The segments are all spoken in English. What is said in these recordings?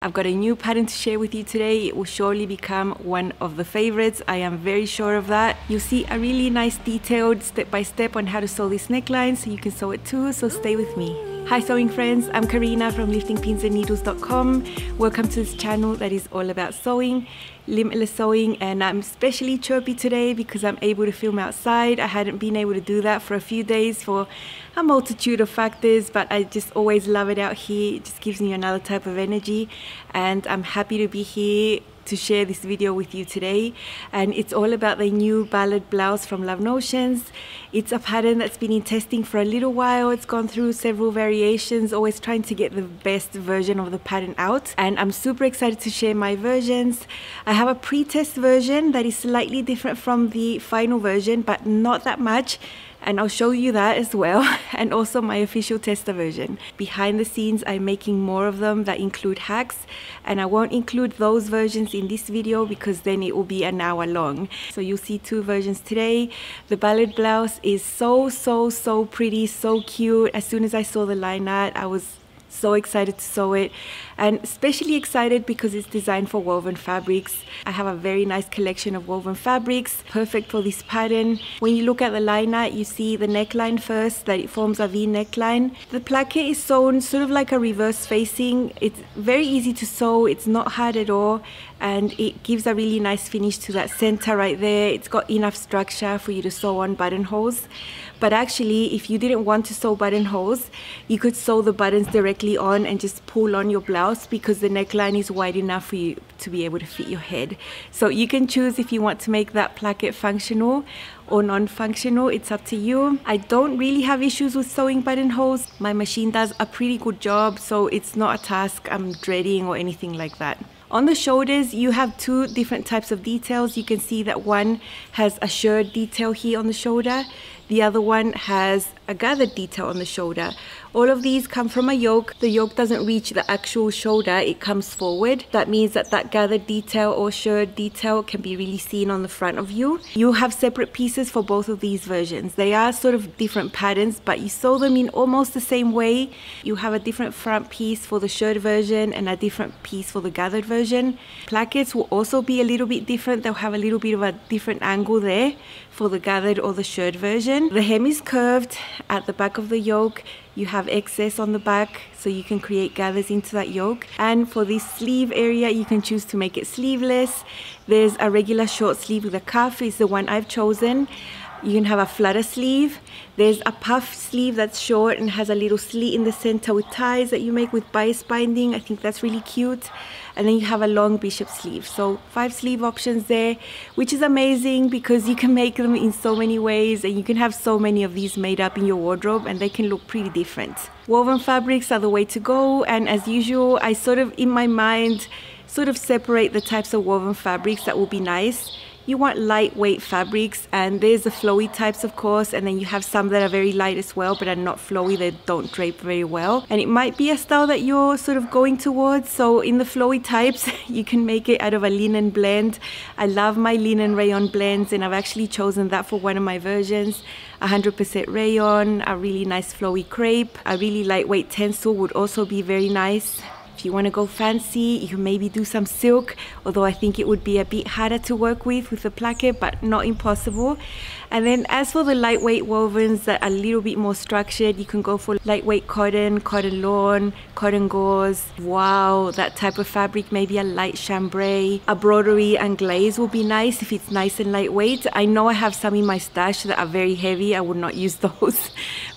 I've got a new pattern to share with you today. It will surely become one of the favorites. I am very sure of that. You'll see a really nice detailed step by step on how to sew this neckline so you can sew it too, so stay with me. Hi sewing friends, I'm Karina from liftingpinsandneedles.com. Welcome to this channel that is all about sewing, limitless sewing, and I'm especially chirpy today because I'm able to film outside. I hadn't been able to do that for a few days for a multitude of factors, but I just always love it out here. It just gives me another type of energy, and I'm happy to be here to share this video with you today and it's all about the new ballad blouse from Love Notions. It's a pattern that's been in testing for a little while. It's gone through several variations, always trying to get the best version of the pattern out and I'm super excited to share my versions. I have a pre-test version that is slightly different from the final version but not that much and I'll show you that as well and also my official tester version. Behind the scenes I'm making more of them that include hacks and I won't include those versions in this video because then it will be an hour long. So you'll see two versions today. The ballad blouse is so so so pretty, so cute. As soon as I saw the line art I was so excited to sew it and especially excited because it's designed for woven fabrics. I have a very nice collection of woven fabrics, perfect for this pattern. When you look at the liner, you see the neckline first, that it forms a V neckline. The placket is sewn sort of like a reverse facing. It's very easy to sew, it's not hard at all, and it gives a really nice finish to that center right there. It's got enough structure for you to sew on buttonholes. But actually, if you didn't want to sew buttonholes, you could sew the buttons directly on and just pull on your blouse because the neckline is wide enough for you to be able to fit your head. So you can choose if you want to make that placket functional or non-functional, it's up to you. I don't really have issues with sewing buttonholes. My machine does a pretty good job, so it's not a task I'm dreading or anything like that. On the shoulders, you have two different types of details. You can see that one has a shirred detail here on the shoulder. The other one has a gathered detail on the shoulder. All of these come from a yoke. The yoke doesn't reach the actual shoulder, it comes forward. That means that that gathered detail or shirred detail can be really seen on the front of you. You have separate pieces for both of these versions. They are sort of different patterns, but you sew them in almost the same way. You have a different front piece for the shirred version and a different piece for the gathered version. Plackets will also be a little bit different. They'll have a little bit of a different angle there for the gathered or the shirred version. The hem is curved at the back of the yoke you have excess on the back so you can create gathers into that yoke. And for this sleeve area you can choose to make it sleeveless. There's a regular short sleeve with a cuff is the one I've chosen. You can have a flutter sleeve. There's a puff sleeve that's short and has a little slit in the center with ties that you make with bias binding. I think that's really cute and then you have a long bishop sleeve so five sleeve options there which is amazing because you can make them in so many ways and you can have so many of these made up in your wardrobe and they can look pretty different. Woven fabrics are the way to go and as usual I sort of in my mind sort of separate the types of woven fabrics that will be nice you want lightweight fabrics and there's the flowy types of course and then you have some that are very light as well but are not flowy they don't drape very well. And it might be a style that you're sort of going towards so in the flowy types you can make it out of a linen blend. I love my linen rayon blends and I've actually chosen that for one of my versions. 100% rayon a really nice flowy crepe. A really lightweight tencel would also be very nice if you want to go fancy, you can maybe do some silk, although I think it would be a bit harder to work with with the placket, but not impossible. And then as for the lightweight wovens that are a little bit more structured, you can go for lightweight cotton, cotton lawn, cotton gauze. Wow, that type of fabric, maybe a light chambray. A broderie anglaise will be nice if it's nice and lightweight. I know I have some in my stash that are very heavy. I would not use those,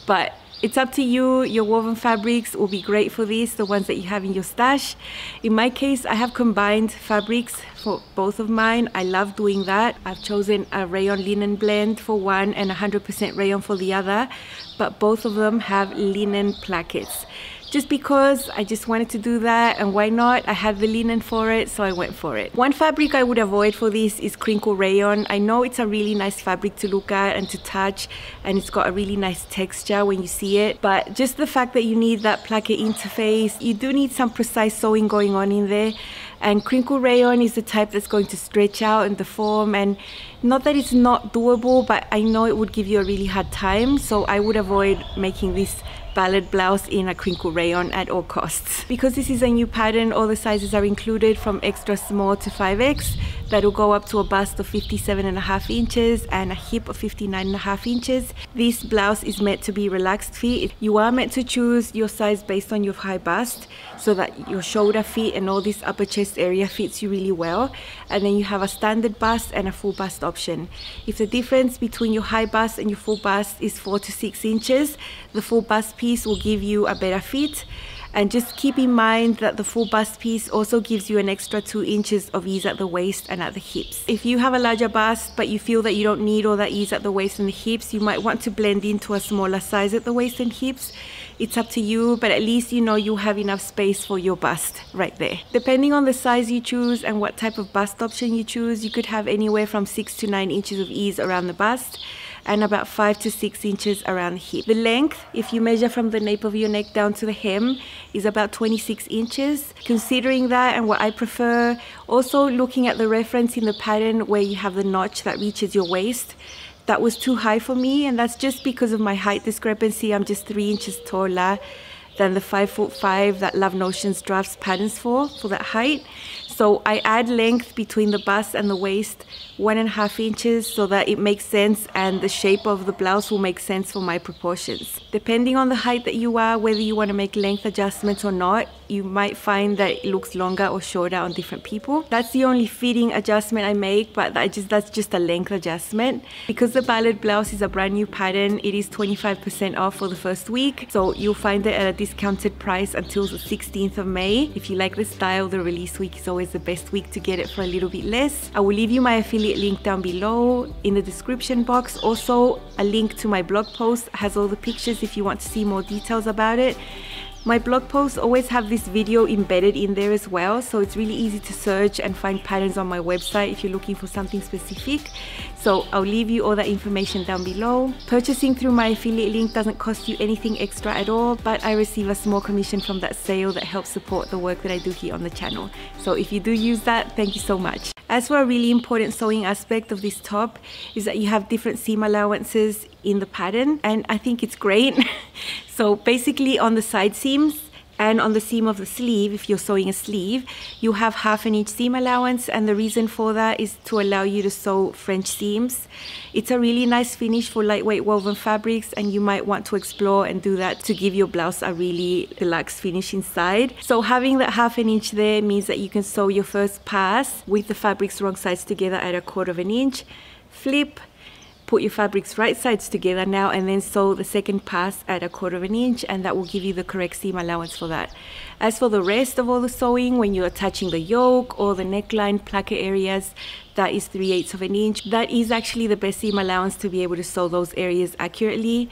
but it's up to you. Your woven fabrics will be great for this, the ones that you have in your stash. In my case, I have combined fabrics for both of mine. I love doing that. I've chosen a rayon linen blend for one and 100% rayon for the other, but both of them have linen plackets just because I just wanted to do that and why not? I had the linen for it, so I went for it. One fabric I would avoid for this is crinkle rayon. I know it's a really nice fabric to look at and to touch and it's got a really nice texture when you see it, but just the fact that you need that placket interface, you do need some precise sewing going on in there and crinkle rayon is the type that's going to stretch out in the form and not that it's not doable but I know it would give you a really hard time so I would avoid making this ballad blouse in a crinkle rayon at all costs. Because this is a new pattern, all the sizes are included from extra small to 5X. That'll go up to a bust of 57 and a half inches and a hip of 59 and a half inches. This blouse is meant to be relaxed fit. You are meant to choose your size based on your high bust so that your shoulder fit and all this upper chest area fits you really well. And then you have a standard bust and a full bust option. If the difference between your high bust and your full bust is four to six inches, the full bust piece will give you a better fit. And just keep in mind that the full bust piece also gives you an extra two inches of ease at the waist and at the hips. If you have a larger bust but you feel that you don't need all that ease at the waist and the hips, you might want to blend into a smaller size at the waist and hips. It's up to you, but at least you know you have enough space for your bust right there. Depending on the size you choose and what type of bust option you choose, you could have anywhere from six to nine inches of ease around the bust and about 5 to 6 inches around the hip. The length, if you measure from the nape of your neck down to the hem, is about 26 inches. Considering that and what I prefer, also looking at the reference in the pattern where you have the notch that reaches your waist, that was too high for me and that's just because of my height discrepancy. I'm just 3 inches taller than the 5 foot 5 that Love Notions drafts patterns for, for that height. So I add length between the bust and the waist, one and a half inches so that it makes sense and the shape of the blouse will make sense for my proportions. Depending on the height that you are, whether you want to make length adjustments or not, you might find that it looks longer or shorter on different people. That's the only fitting adjustment I make, but just that's just a length adjustment. Because the ballad blouse is a brand new pattern, it is 25% off for the first week. So you'll find it at a discounted price until the 16th of May. If you like the style, the release week is always the best week to get it for a little bit less. I will leave you my affiliate link down below in the description box. Also, a link to my blog post has all the pictures if you want to see more details about it. My blog posts always have this video embedded in there as well, so it's really easy to search and find patterns on my website if you're looking for something specific. So I'll leave you all that information down below. Purchasing through my affiliate link doesn't cost you anything extra at all, but I receive a small commission from that sale that helps support the work that I do here on the channel. So if you do use that, thank you so much. As for a really important sewing aspect of this top is that you have different seam allowances in the pattern and I think it's great. so basically on the side seams and on the seam of the sleeve, if you're sewing a sleeve, you have half an inch seam allowance and the reason for that is to allow you to sew French seams. It's a really nice finish for lightweight woven fabrics and you might want to explore and do that to give your blouse a really deluxe finish inside. So having that half an inch there means that you can sew your first pass with the fabrics wrong sides together at a quarter of an inch, flip, put your fabrics right sides together now and then sew the second pass at a quarter of an inch and that will give you the correct seam allowance for that. As for the rest of all the sewing, when you're attaching the yoke or the neckline placket areas, that is 3 eighths of an inch. That is actually the best seam allowance to be able to sew those areas accurately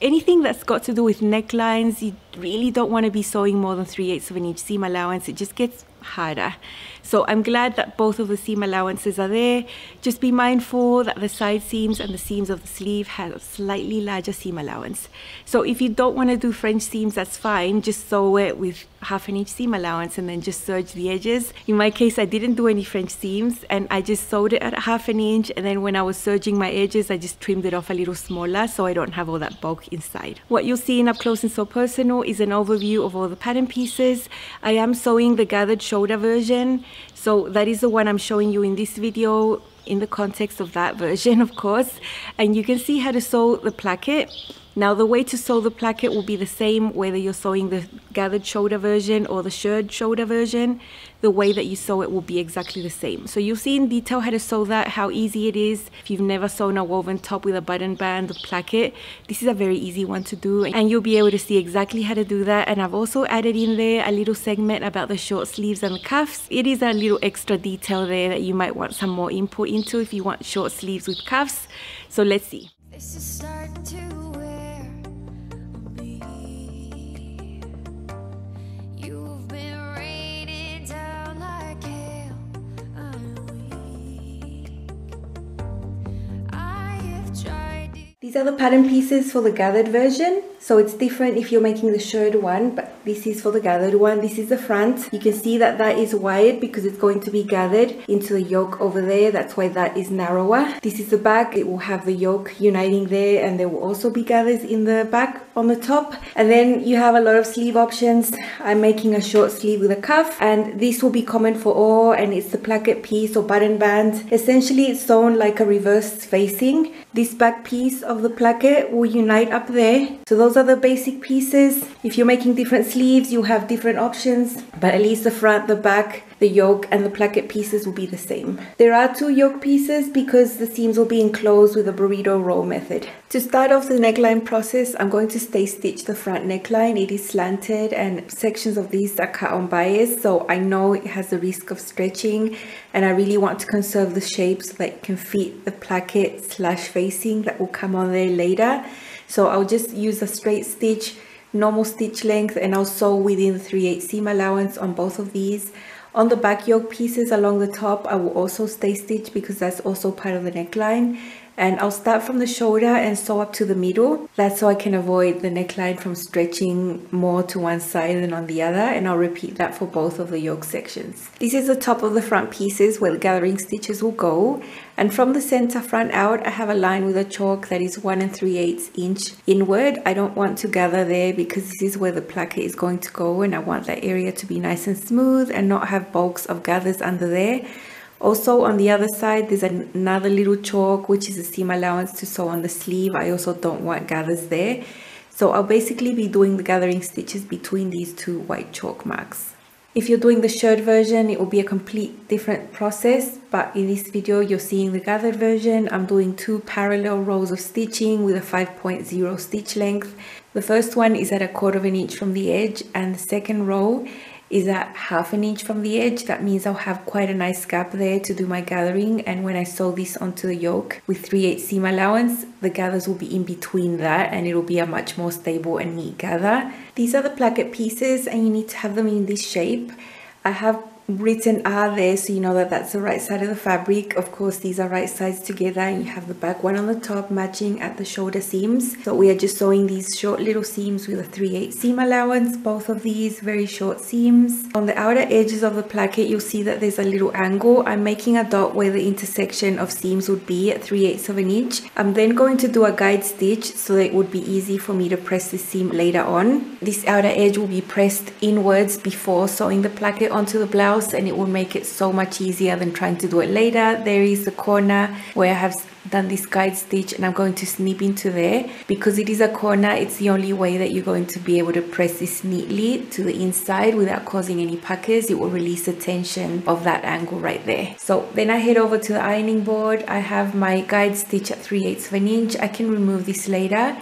anything that's got to do with necklines, you really don't want to be sewing more than 3 eighths of an inch seam allowance. It just gets harder. So I'm glad that both of the seam allowances are there. Just be mindful that the side seams and the seams of the sleeve have a slightly larger seam allowance. So if you don't want to do French seams, that's fine. Just sew it with half an inch seam allowance and then just serge the edges. In my case, I didn't do any French seams and I just sewed it at half an inch and then when I was serging my edges, I just trimmed it off a little smaller so I don't have all that bulk inside. What you'll see in Up Close and Sew Personal is an overview of all the pattern pieces. I am sewing the gathered shoulder version, so that is the one I'm showing you in this video in the context of that version, of course. And you can see how to sew the placket. Now the way to sew the placket will be the same whether you're sewing the gathered shoulder version or the shirred shoulder version. The way that you sew it will be exactly the same. So you'll see in detail how to sew that, how easy it is. If you've never sewn a woven top with a button band, the placket, this is a very easy one to do and you'll be able to see exactly how to do that. And I've also added in there a little segment about the short sleeves and the cuffs. It is a little extra detail there that you might want some more input into if you want short sleeves with cuffs. So let's see. These are the pattern pieces for the gathered version. so it's different if you're making the shirred one, but this is for the gathered one. This is the front. You can see that that is wide because it's going to be gathered into the yoke over there. That's why that is narrower. This is the back. It will have the yoke uniting there and there will also be gathers in the back on the top. And then you have a lot of sleeve options. I'm making a short sleeve with a cuff and this will be common for all and it's the placket piece or button band. Essentially it's sewn like a reverse facing. This back piece of the placket will unite up there. So those are the basic pieces. If you're making different sleeves, you have different options, but at least the front, the back, the yoke and the placket pieces will be the same. There are two yoke pieces because the seams will be enclosed with a burrito roll method. To start off the neckline process, I'm going to stay stitch the front neckline. It is slanted and sections of these are cut on bias, so I know it has the risk of stretching and I really want to conserve the shape so that it can fit the placket slash facing that will come on there later. So I'll just use a straight stitch, normal stitch length, and I'll sew within the 3 8 seam allowance on both of these. On the back yoke pieces along the top, I will also stay stitch because that's also part of the neckline and I'll start from the shoulder and sew up to the middle. That's so I can avoid the neckline from stretching more to one side than on the other and I'll repeat that for both of the yoke sections. This is the top of the front pieces where the gathering stitches will go and from the center front out I have a line with a chalk that is 1 and 3 eighths inch inward. I don't want to gather there because this is where the placket is going to go and I want that area to be nice and smooth and not have bulks of gathers under there. Also on the other side, there's another little chalk, which is a seam allowance to sew on the sleeve. I also don't want gathers there. So I'll basically be doing the gathering stitches between these two white chalk marks. If you're doing the shirred version, it will be a complete different process, but in this video, you're seeing the gathered version. I'm doing two parallel rows of stitching with a 5.0 stitch length. The first one is at a quarter of an inch from the edge, and the second row is at half an inch from the edge. That means I'll have quite a nice gap there to do my gathering. And when I sew this onto the yoke with 3 8 seam allowance, the gathers will be in between that and it'll be a much more stable and neat gather. These are the placket pieces and you need to have them in this shape. I have written are there so you know that that's the right side of the fabric. Of course these are right sides together and you have the back one on the top matching at the shoulder seams. So we are just sewing these short little seams with a 3 8 seam allowance both of these very short seams. On the outer edges of the placket you'll see that there's a little angle. I'm making a dot where the intersection of seams would be at 3 eighths of an inch. I'm then going to do a guide stitch so that it would be easy for me to press the seam later on. This outer edge will be pressed inwards before sewing the placket onto the blouse and it will make it so much easier than trying to do it later. There is a corner where I have done this guide stitch and I'm going to snip into there. Because it is a corner it's the only way that you're going to be able to press this neatly to the inside without causing any puckers. It will release the tension of that angle right there. So then I head over to the ironing board. I have my guide stitch at 3 eighths of an inch. I can remove this later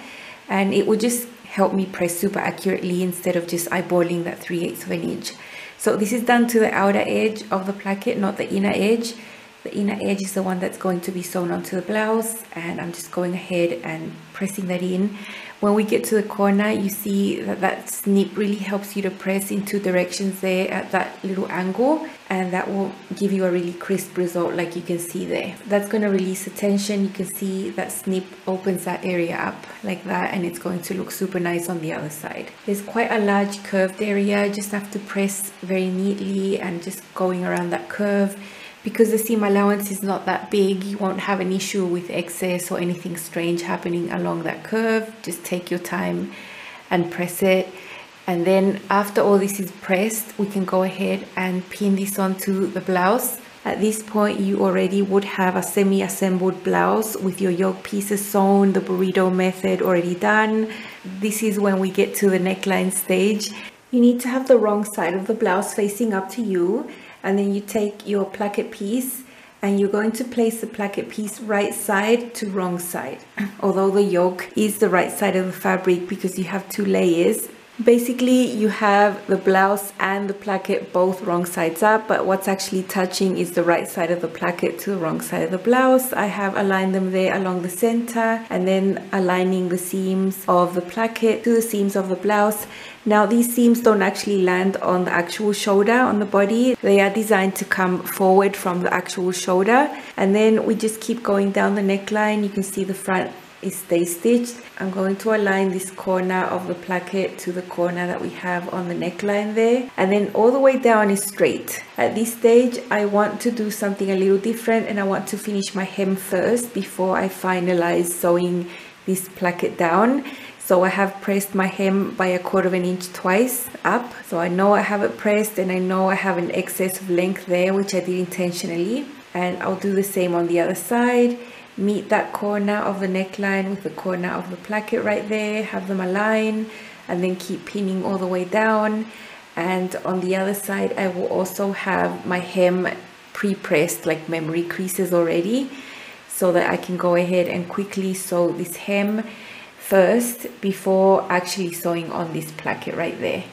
and it will just help me press super accurately instead of just eyeballing that 3 eighths of an inch so this is done to the outer edge of the placket, not the inner edge. The inner edge is the one that's going to be sewn onto the blouse and I'm just going ahead and pressing that in. When we get to the corner, you see that that snip really helps you to press in two directions there at that little angle and that will give you a really crisp result like you can see there. That's going to release the tension. You can see that snip opens that area up like that and it's going to look super nice on the other side. There's quite a large curved area. Just have to press very neatly and just going around that curve because the seam allowance is not that big you won't have an issue with excess or anything strange happening along that curve. Just take your time and press it. And then after all this is pressed we can go ahead and pin this onto the blouse. At this point you already would have a semi-assembled blouse with your yoke pieces sewn the burrito method already done. This is when we get to the neckline stage. You need to have the wrong side of the blouse facing up to you and then you take your placket piece and you're going to place the placket piece right side to wrong side. Although the yoke is the right side of the fabric because you have two layers Basically, you have the blouse and the placket both wrong sides up, but what's actually touching is the right side of the placket to the wrong side of the blouse. I have aligned them there along the center and then aligning the seams of the placket to the seams of the blouse. Now these seams don't actually land on the actual shoulder on the body. They are designed to come forward from the actual shoulder. And then we just keep going down the neckline. You can see the front stay stitched. I'm going to align this corner of the placket to the corner that we have on the neckline there. And then all the way down is straight. At this stage, I want to do something a little different and I want to finish my hem first before I finalize sewing this placket down. So I have pressed my hem by a quarter of an inch twice up. So I know I have it pressed and I know I have an excess of length there, which I did intentionally. And I'll do the same on the other side. Meet that corner of the neckline with the corner of the placket right there. Have them align and then keep pinning all the way down. And on the other side, I will also have my hem pre-pressed like memory creases already so that I can go ahead and quickly sew this hem first before actually sewing on this placket right there.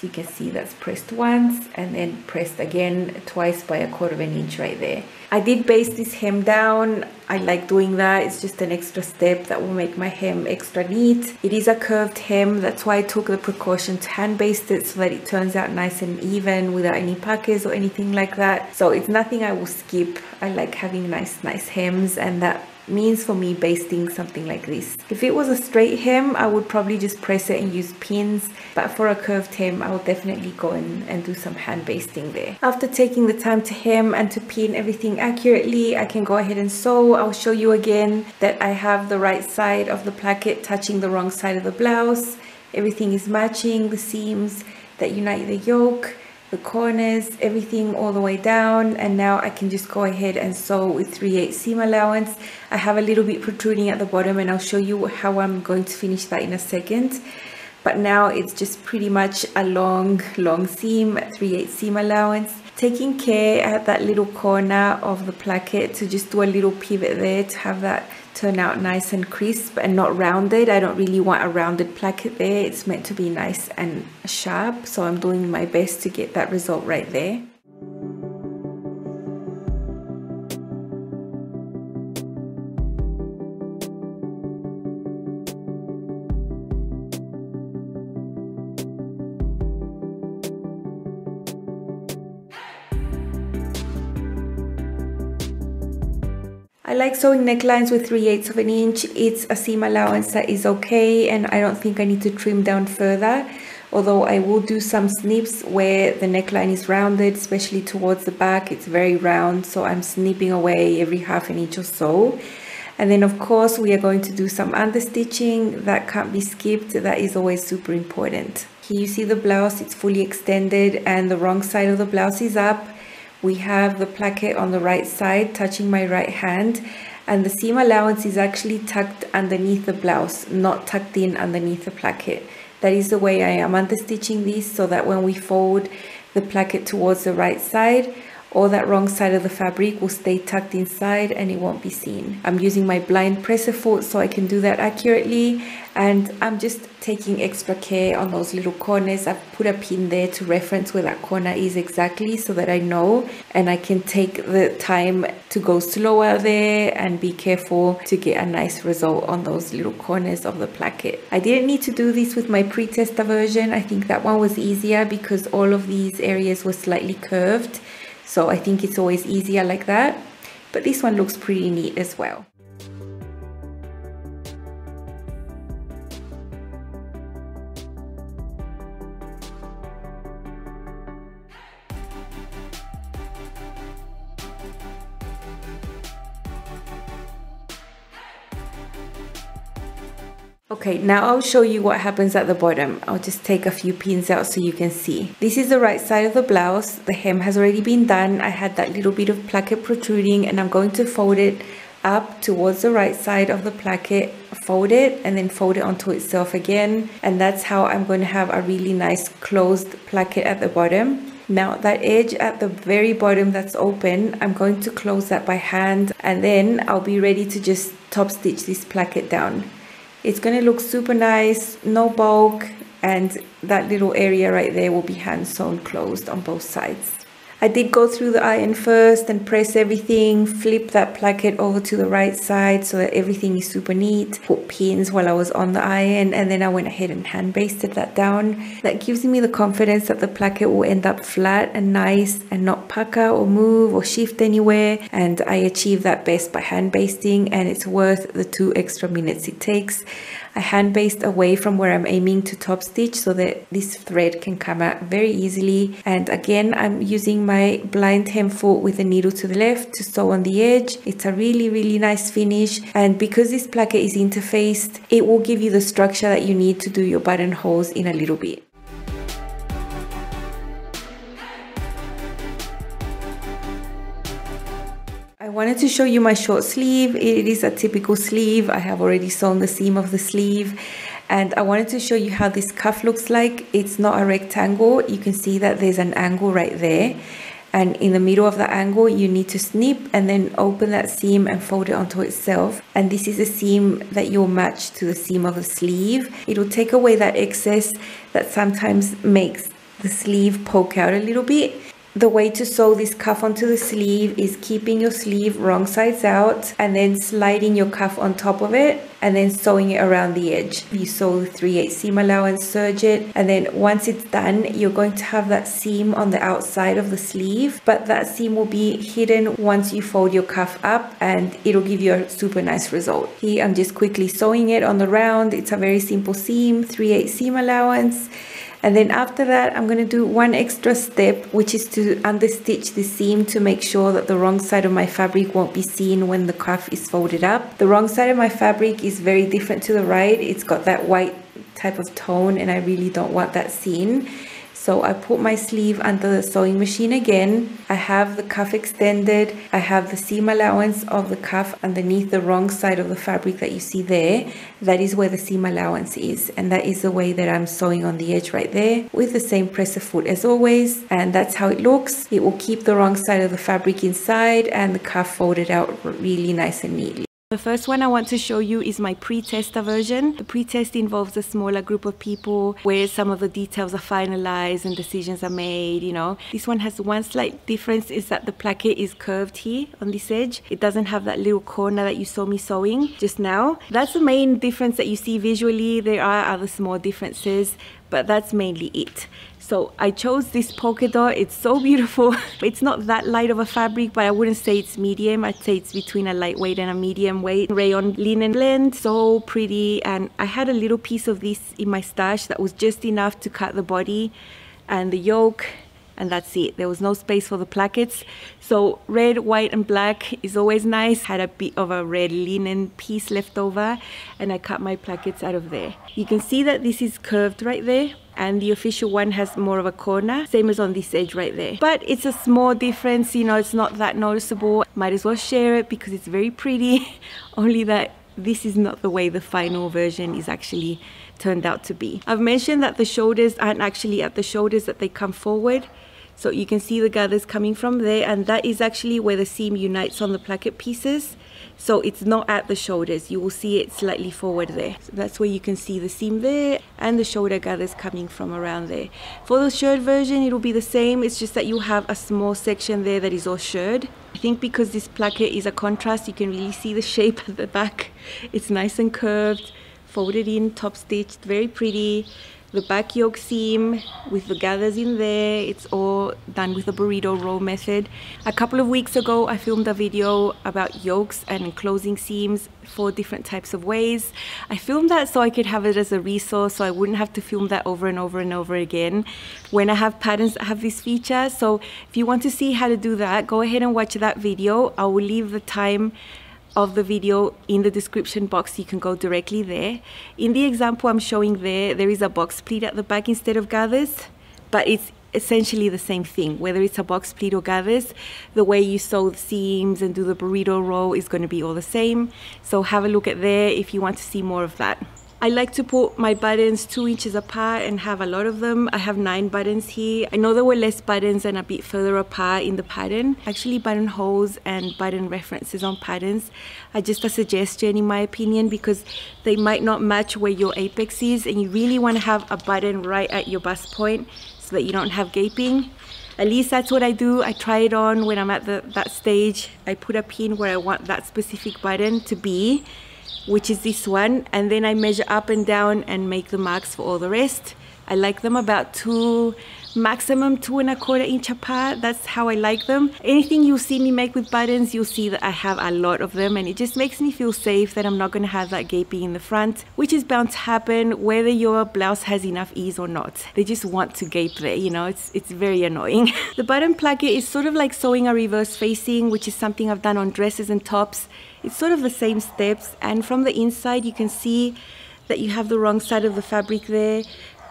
So you can see that's pressed once and then pressed again twice by a quarter of an inch right there. I did baste this hem down. I like doing that. It's just an extra step that will make my hem extra neat. It is a curved hem. That's why I took the precaution to hand baste it so that it turns out nice and even without any puckers or anything like that. So it's nothing I will skip. I like having nice, nice hems and that means for me basting something like this. If it was a straight hem, I would probably just press it and use pins, but for a curved hem, I will definitely go in and do some hand basting there. After taking the time to hem and to pin everything accurately, I can go ahead and sew. I'll show you again that I have the right side of the placket touching the wrong side of the blouse. Everything is matching, the seams that unite the yoke the corners, everything all the way down and now I can just go ahead and sew with 3 8 seam allowance. I have a little bit protruding at the bottom and I'll show you how I'm going to finish that in a second. But now it's just pretty much a long, long seam, 3 8 seam allowance. Taking care at that little corner of the placket to just do a little pivot there to have that turn out nice and crisp and not rounded. I don't really want a rounded placket there. It's meant to be nice and sharp. So I'm doing my best to get that result right there. I like sewing necklines with 3 eighths of an inch. It's a seam allowance that is okay and I don't think I need to trim down further. Although I will do some snips where the neckline is rounded, especially towards the back. It's very round, so I'm snipping away every half an inch or so. And then of course we are going to do some understitching. That can't be skipped. That is always super important. Here you see the blouse, it's fully extended and the wrong side of the blouse is up we have the placket on the right side touching my right hand and the seam allowance is actually tucked underneath the blouse, not tucked in underneath the placket. That is the way I am understitching this so that when we fold the placket towards the right side, or that wrong side of the fabric will stay tucked inside and it won't be seen. I'm using my blind presser foot so I can do that accurately and I'm just taking extra care on those little corners. I've put a pin there to reference where that corner is exactly so that I know and I can take the time to go slower there and be careful to get a nice result on those little corners of the placket. I didn't need to do this with my pre-tester version. I think that one was easier because all of these areas were slightly curved so I think it's always easier like that. But this one looks pretty neat as well. Okay, now I'll show you what happens at the bottom. I'll just take a few pins out so you can see. This is the right side of the blouse. The hem has already been done. I had that little bit of placket protruding and I'm going to fold it up towards the right side of the placket, fold it and then fold it onto itself again. And that's how I'm going to have a really nice closed placket at the bottom. Now that edge at the very bottom that's open, I'm going to close that by hand and then I'll be ready to just top stitch this placket down. It's going to look super nice, no bulk, and that little area right there will be hand sewn closed on both sides. I did go through the iron first and press everything, flip that placket over to the right side so that everything is super neat, put pins while I was on the iron and then I went ahead and hand basted that down. That gives me the confidence that the placket will end up flat and nice and not pucker or move or shift anywhere and I achieve that best by hand basting and it's worth the two extra minutes it takes. I hand baste away from where I'm aiming to top stitch so that this thread can come out very easily. And again, I'm using my blind hem foot with the needle to the left to sew on the edge. It's a really, really nice finish. And because this placket is interfaced, it will give you the structure that you need to do your buttonholes in a little bit. Wanted to show you my short sleeve. It is a typical sleeve. I have already sewn the seam of the sleeve and I wanted to show you how this cuff looks like. It's not a rectangle. You can see that there's an angle right there and in the middle of the angle you need to snip and then open that seam and fold it onto itself and this is a seam that you'll match to the seam of the sleeve it will take away that excess that sometimes makes the sleeve poke out a little bit the way to sew this cuff onto the sleeve is keeping your sleeve wrong sides out and then sliding your cuff on top of it and then sewing it around the edge. You sew the 3 8 seam allowance, serge it, and then once it's done, you're going to have that seam on the outside of the sleeve, but that seam will be hidden once you fold your cuff up and it'll give you a super nice result. Here I'm just quickly sewing it on the round. It's a very simple seam, 3 8 seam allowance and then after that, I'm going to do one extra step, which is to understitch the seam to make sure that the wrong side of my fabric won't be seen when the cuff is folded up. The wrong side of my fabric is very different to the right. It's got that white type of tone and I really don't want that seen. So I put my sleeve under the sewing machine again. I have the cuff extended. I have the seam allowance of the cuff underneath the wrong side of the fabric that you see there. That is where the seam allowance is. And that is the way that I'm sewing on the edge right there with the same presser foot as always. And that's how it looks. It will keep the wrong side of the fabric inside and the cuff folded out really nice and neatly. The first one I want to show you is my pre-tester version. The pre-test involves a smaller group of people where some of the details are finalized and decisions are made, you know. This one has one slight difference is that the placket is curved here on this edge. It doesn't have that little corner that you saw me sewing just now. That's the main difference that you see visually. There are other small differences, but that's mainly it. So I chose this polka dot. It's so beautiful. It's not that light of a fabric, but I wouldn't say it's medium. I'd say it's between a lightweight and a medium weight. Rayon linen blend, so pretty. And I had a little piece of this in my stash that was just enough to cut the body and the yoke and that's it. There was no space for the plackets. So red, white and black is always nice. Had a bit of a red linen piece left over and I cut my plackets out of there. You can see that this is curved right there and the official one has more of a corner same as on this edge right there. But it's a small difference you know it's not that noticeable. Might as well share it because it's very pretty only that this is not the way the final version is actually turned out to be. I've mentioned that the shoulders aren't actually at the shoulders that they come forward so you can see the gathers coming from there and that is actually where the seam unites on the placket pieces. So it's not at the shoulders, you will see it slightly forward there. So that's where you can see the seam there and the shoulder gathers coming from around there. For the shirred version, it will be the same, it's just that you have a small section there that is all shirred. I think because this placket is a contrast, you can really see the shape at the back. It's nice and curved, folded in, top stitched, very pretty the back yoke seam with the gathers in there. It's all done with the burrito roll method. A couple of weeks ago I filmed a video about yokes and closing seams for different types of ways. I filmed that so I could have it as a resource so I wouldn't have to film that over and over and over again. When I have patterns that have this feature. So if you want to see how to do that go ahead and watch that video. I will leave the time of the video in the description box. You can go directly there. In the example I'm showing there there is a box pleat at the back instead of gathers but it's essentially the same thing. Whether it's a box pleat or gathers the way you sew the seams and do the burrito roll is going to be all the same. So have a look at there if you want to see more of that I like to put my buttons two inches apart and have a lot of them. I have nine buttons here. I know there were less buttons and a bit further apart in the pattern. Actually buttonholes and button references on patterns are just a suggestion in my opinion because they might not match where your apex is and you really want to have a button right at your bust point so that you don't have gaping At least that's what I do. I try it on when I'm at the, that stage. I put a pin where I want that specific button to be, which is this one. And then I measure up and down and make the marks for all the rest. I like them about two, maximum two and a quarter inch apart. That's how I like them. Anything you see me make with buttons, you'll see that I have a lot of them and it just makes me feel safe that I'm not going to have that gaping in the front, which is bound to happen whether your blouse has enough ease or not. They just want to gape there, you know, it's, it's very annoying. the button placket is sort of like sewing a reverse facing, which is something I've done on dresses and tops. It's sort of the same steps and from the inside you can see that you have the wrong side of the fabric there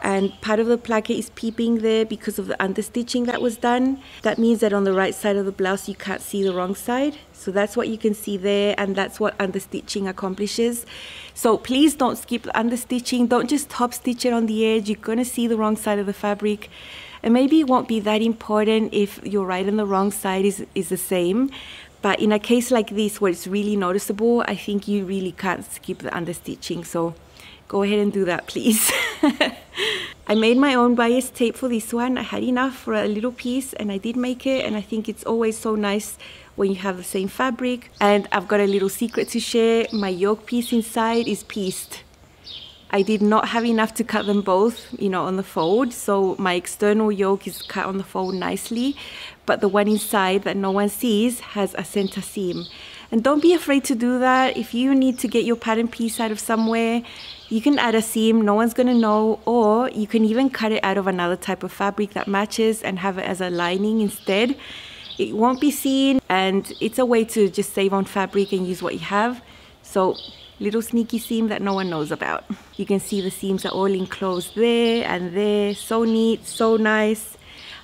and part of the placket is peeping there because of the understitching that was done. That means that on the right side of the blouse you can't see the wrong side. So that's what you can see there and that's what understitching accomplishes. So please don't skip the understitching. Don't just top stitch it on the edge. You're going to see the wrong side of the fabric. And maybe it won't be that important if your right and the wrong side is, is the same. But in a case like this where it's really noticeable, I think you really can't skip the understitching. So go ahead and do that please. I made my own bias tape for this one. I had enough for a little piece and I did make it and I think it's always so nice when you have the same fabric. And I've got a little secret to share. My yoke piece inside is pieced. I did not have enough to cut them both, you know, on the fold. So my external yoke is cut on the fold nicely, but the one inside that no one sees has a center seam. And don't be afraid to do that. If you need to get your pattern piece out of somewhere, you can add a seam, no one's gonna know, or you can even cut it out of another type of fabric that matches and have it as a lining instead. It won't be seen and it's a way to just save on fabric and use what you have. So little sneaky seam that no one knows about. You can see the seams are all enclosed there and there. So neat, so nice.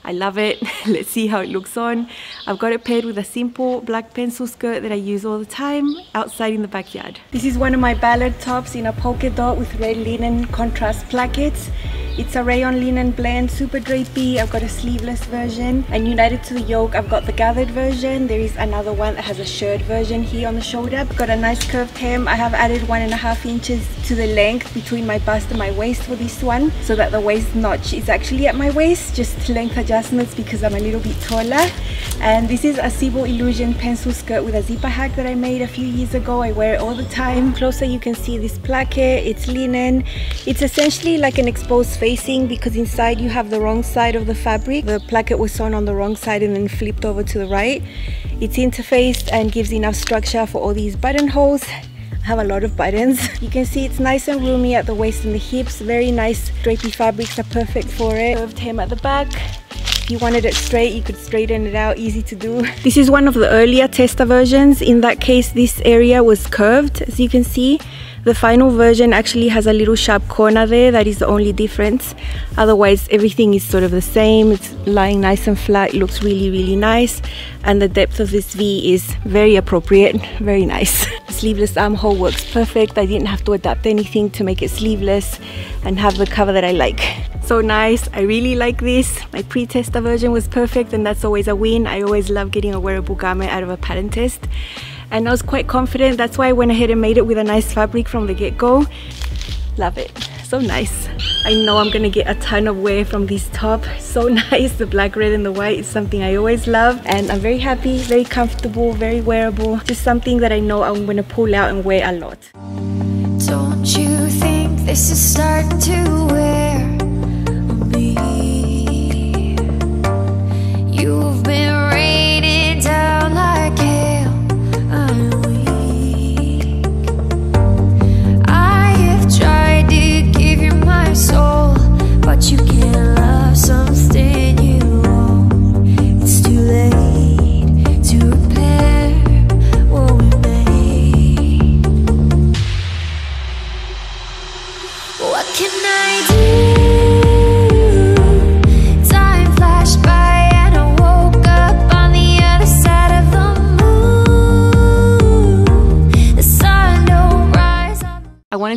I love it. Let's see how it looks on. I've got it paired with a simple black pencil skirt that I use all the time outside in the backyard. This is one of my ballad tops in a polka dot with red linen contrast plackets. It's a rayon linen blend, super drapey. I've got a sleeveless version. And united to the yoke, I've got the gathered version. There is another one that has a shirred version here on the shoulder. I've got a nice curved hem. I have added one and a half inches to the length between my bust and my waist for this one so that the waist notch is actually at my waist. Just length adjustments because I'm a little bit taller. And this is a Sibo Illusion pencil skirt with a zipper hack that I made a few years ago. I wear it all the time. Closer you can see this placket. It's linen. It's essentially like an exposed facing because inside you have the wrong side of the fabric. The placket was sewn on the wrong side and then flipped over to the right. It's interfaced and gives enough structure for all these buttonholes I have a lot of buttons. You can see it's nice and roomy at the waist and the hips. Very nice drapey fabrics are perfect for it. Curved hem at the back. If you wanted it straight, you could straighten it out, easy to do. This is one of the earlier tester versions. In that case, this area was curved, as you can see. The final version actually has a little sharp corner there, that is the only difference. Otherwise, everything is sort of the same. It's lying nice and flat, it looks really, really nice. And the depth of this V is very appropriate, very nice. sleeveless armhole works perfect. I didn't have to adapt anything to make it sleeveless and have the cover that I like. So nice, I really like this. My pre-tester version was perfect and that's always a win. I always love getting a wearable garment out of a pattern test and I was quite confident. That's why I went ahead and made it with a nice fabric from the get-go. Love it. So nice. I know I'm gonna get a ton of wear from this top. So nice. The black red and the white is something I always love. And I'm very happy very comfortable very wearable. Just something that I know I'm gonna pull out and wear a lot. Don't you think this is starting to wear What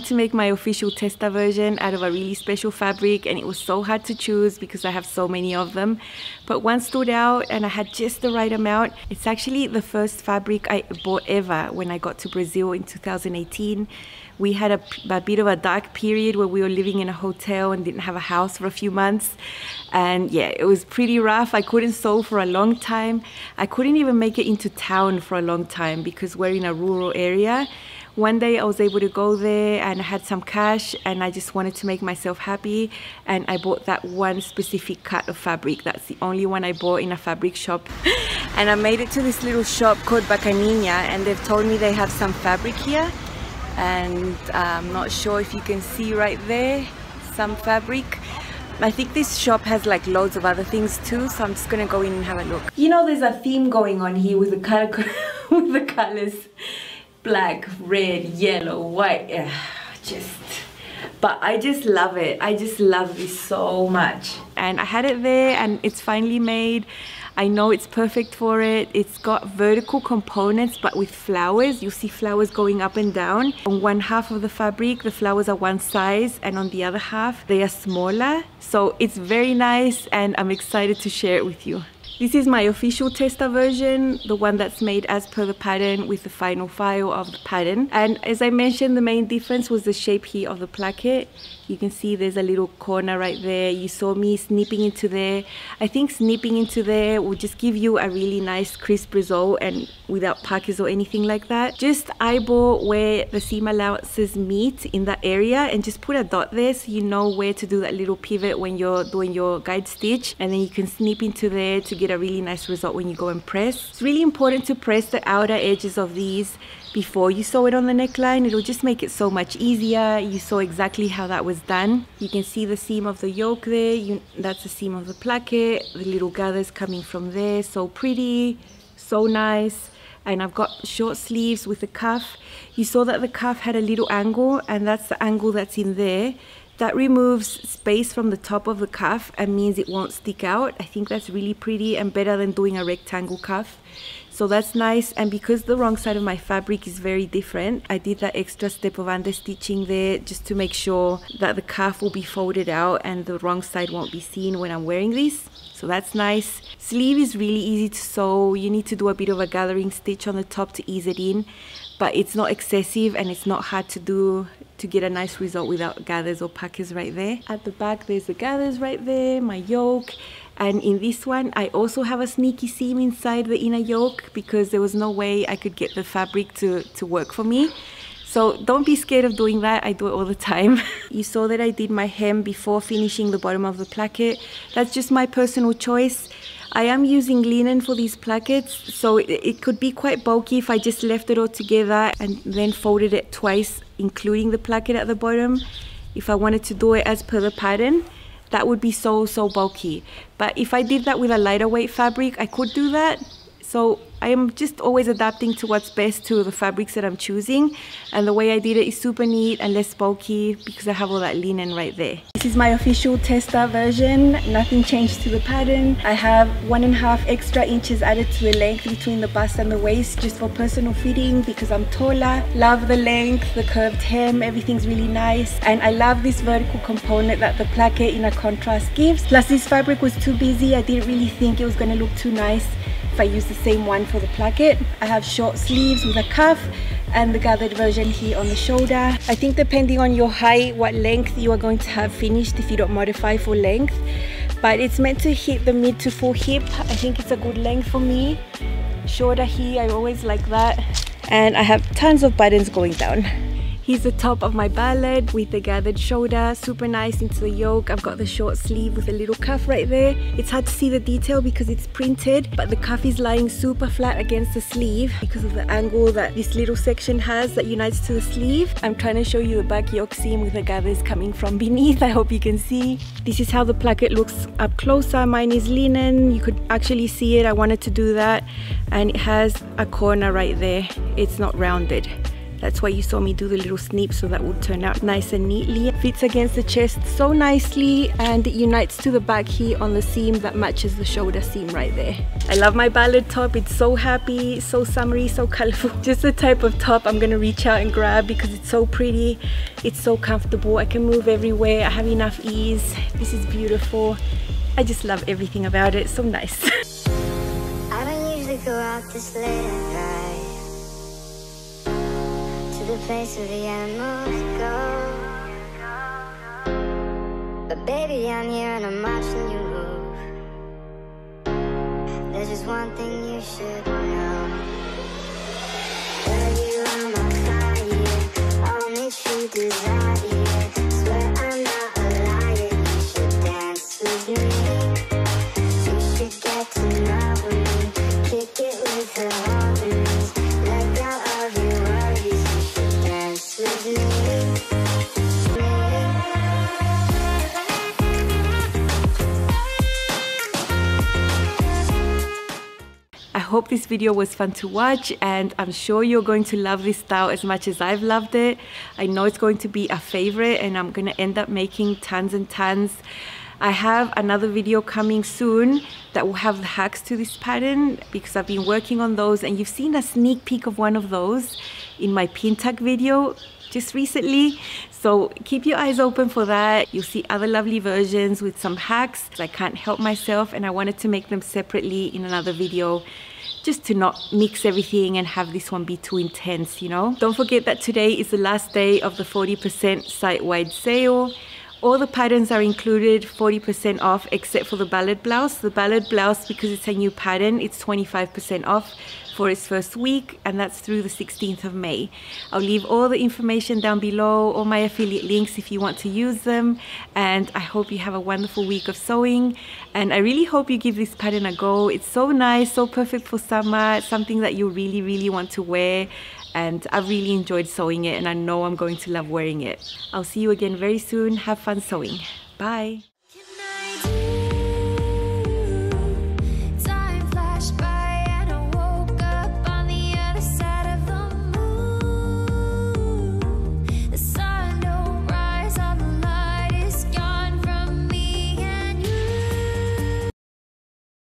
to make my official tester version out of a really special fabric and it was so hard to choose because I have so many of them. But one stood out and I had just the right amount. It's actually the first fabric I bought ever when I got to Brazil in 2018 we had a, a, bit of a dark period where we were living in a hotel and didn't have a house for a few months. And yeah, it was pretty rough. I couldn't sew for a long time. I couldn't even make it into town for a long time because we're in a rural area one day I was able to go there and I had some cash and I just wanted to make myself happy and I bought that one specific cut of fabric. That's the only one I bought in a fabric shop. and I made it to this little shop called Bacaninia and they've told me they have some fabric here and uh, I'm not sure if you can see right there some fabric. I think this shop has like loads of other things too, so I'm just gonna go in and have a look. You know, there's a theme going on here with the color with the colors black, red, yellow, white. Yeah, just but I just love it. I just love this so much. And I had it there and it's finally made. I know it's perfect for it. It's got vertical components but with flowers. You see flowers going up and down. On one half of the fabric, the flowers are one size and on the other half, they are smaller. So it's very nice and I'm excited to share it with you. This is my official tester version, the one that's made as per the pattern with the final file of the pattern. And as I mentioned, the main difference was the shape here of the placket. You can see there's a little corner right there. You saw me snipping into there. I think snipping into there will just give you a really nice crisp result and without puckers or anything like that. Just eyeball where the seam allowances meet in that area and just put a dot there so you know where to do that little pivot when you're doing your guide stitch and then you can snip into there to get a really nice result when you go and press. It's really important to press the outer edges of these before you sew it on the neckline. It'll just make it so much easier. You saw exactly how that was done. You can see the seam of the yoke there. You, that's the seam of the placket. The little gathers coming from there. So pretty, so nice. And I've got short sleeves with the cuff. You saw that the cuff had a little angle and that's the angle that's in there. That removes space from the top of the cuff and means it won't stick out. I think that's really pretty and better than doing a rectangle cuff. So that's nice. And because the wrong side of my fabric is very different, I did that extra step of under stitching there just to make sure that the cuff will be folded out and the wrong side won't be seen when I'm wearing this. So that's nice. Sleeve is really easy to sew. You need to do a bit of a gathering stitch on the top to ease it in, but it's not excessive and it's not hard to do to get a nice result without gathers or puckers right there. At the back there's the gathers right there, my yoke and in this one I also have a sneaky seam inside the inner yoke because there was no way I could get the fabric to, to work for me. So don't be scared of doing that, I do it all the time. you saw that I did my hem before finishing the bottom of the placket. That's just my personal choice. I am using linen for these plackets, so it, it could be quite bulky if I just left it all together and then folded it twice, including the placket at the bottom. If I wanted to do it as per the pattern, that would be so, so bulky. But if I did that with a lighter weight fabric, I could do that. So I am just always adapting to what's best to the fabrics that I'm choosing. And the way I did it is super neat and less bulky because I have all that linen right there. This is my official tester version. Nothing changed to the pattern. I have one and a half extra inches added to the length between the bust and the waist just for personal fitting because I'm taller. Love the length, the curved hem, everything's really nice. And I love this vertical component that the placket in a contrast gives. Plus this fabric was too busy. I didn't really think it was gonna look too nice I use the same one for the placket. I have short sleeves with a cuff and the gathered version here on the shoulder. I think depending on your height, what length you are going to have finished if you don't modify for length. But it's meant to hit the mid to full hip. I think it's a good length for me. Shorter here, I always like that. And I have tons of buttons going down. Here's the top of my ballad with the gathered shoulder, super nice into the yoke. I've got the short sleeve with a little cuff right there. It's hard to see the detail because it's printed, but the cuff is lying super flat against the sleeve because of the angle that this little section has that unites to the sleeve. I'm trying to show you the back yoke seam with the gathers coming from beneath. I hope you can see. This is how the placket looks up closer. Mine is linen. You could actually see it. I wanted to do that. And it has a corner right there. It's not rounded That's why you saw me do the little snip so that would turn out nice and neatly. Fits against the chest so nicely and it unites to the back here on the seam that matches the shoulder seam right there. I love my ballad top. It's so happy, so summery, so colorful. Just the type of top I'm gonna reach out and grab because it's so pretty. It's so comfortable. I can move everywhere. I have enough ease. This is beautiful. I just love everything about it. So nice. I don't usually go out this late the place where the animals go. But baby, I'm here and I'm watching you move. There's just one thing you should know. Girl, you are my fire. Me true desire hope this video was fun to watch and I'm sure you're going to love this style as much as I've loved it. I know it's going to be a favorite and I'm going to end up making tons and tons. I have another video coming soon that will have the hacks to this pattern because I've been working on those and you've seen a sneak peek of one of those in my pin video just recently. So keep your eyes open for that. You'll see other lovely versions with some hacks. I can't help myself and I wanted to make them separately in another video just to not mix everything and have this one be too intense, you know. Don't forget that today is the last day of the 40% site-wide sale. All the patterns are included 40% off except for the ballad blouse. The ballad blouse, because it's a new pattern, it's 25% off for its first week and that's through the 16th of May. I'll leave all the information down below, all my affiliate links if you want to use them and I hope you have a wonderful week of sewing and I really hope you give this pattern a go. It's so nice, so perfect for summer, it's something that you really really want to wear and I really enjoyed sewing it and I know I'm going to love wearing it. I'll see you again very soon. Have fun sewing. Bye.